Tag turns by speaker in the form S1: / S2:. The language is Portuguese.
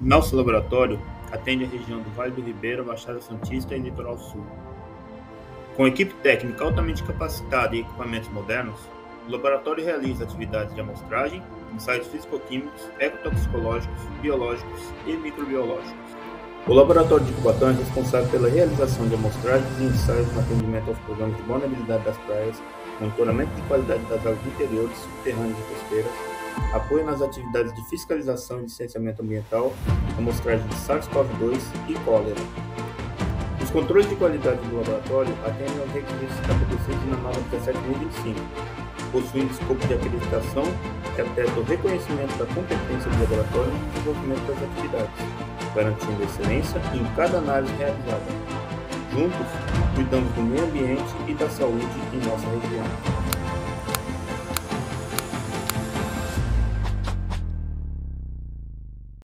S1: Nosso laboratório atende a região do Vale do Ribeira, Baixada Santista e Litoral Sul. Com equipe técnica altamente capacitada e equipamentos modernos, o laboratório realiza atividades de amostragem, ensaios físico-químicos, ecotoxicológicos, biológicos e microbiológicos. O laboratório de Cubatão é responsável pela realização de amostragens e ensaios no atendimento aos programas de vulnerabilidade das praias, monitoramento de qualidade das águas interiores, subterrâneas e costeiras, apoio nas atividades de fiscalização e licenciamento ambiental, amostragem de SARS-CoV-2 e cólera. Os controles de qualidade do laboratório atendem aos requisitos estabelecidos na norma 17025, possuindo escopo de acreditação que atesta o reconhecimento da competência do laboratório no desenvolvimento das atividades, garantindo excelência em cada análise realizada. Juntos, cuidamos do meio ambiente e da saúde em nossa região.